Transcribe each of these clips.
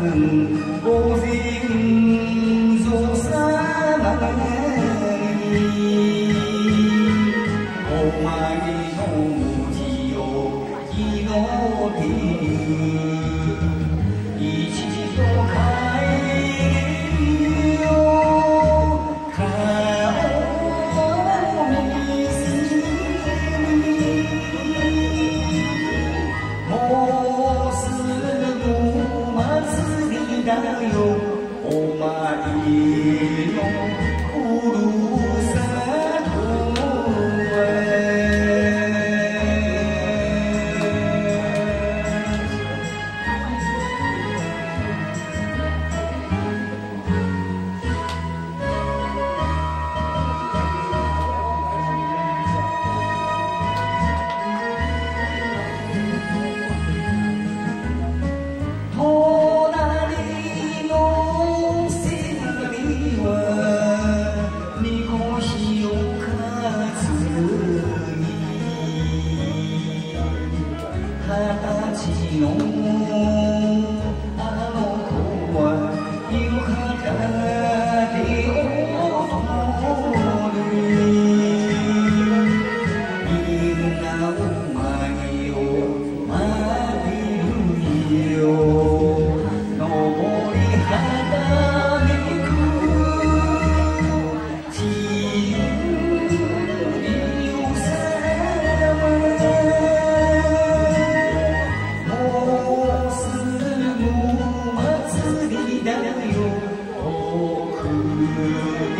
hừng vô duyên. だよお前の。哈哈 you.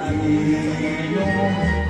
camino.